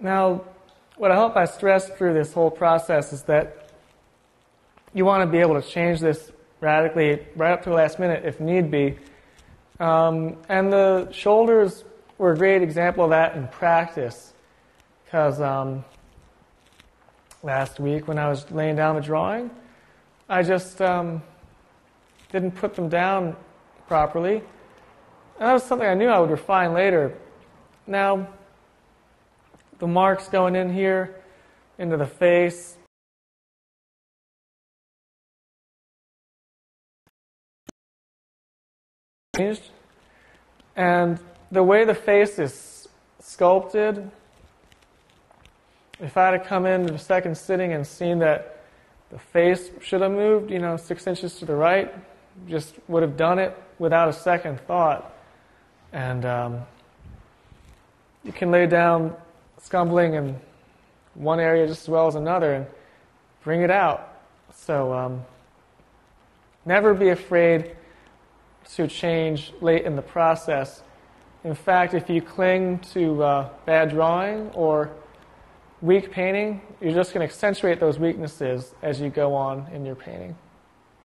Now, what I hope I stressed through this whole process is that you want to be able to change this radically right up to the last minute if need be. Um, and the shoulders were a great example of that in practice because um, last week when I was laying down the drawing, I just um, didn't put them down properly. And that was something I knew I would refine later. Now, the marks going in here into the face. And the way the face is sculpted, if I had come in the second sitting and seen that the face should have moved, you know, six inches to the right, just would have done it without a second thought. And um, you can lay down scumbling in one area just as well as another and bring it out. So um, never be afraid to change late in the process. In fact, if you cling to uh, bad drawing or weak painting, you're just going to accentuate those weaknesses as you go on in your painting.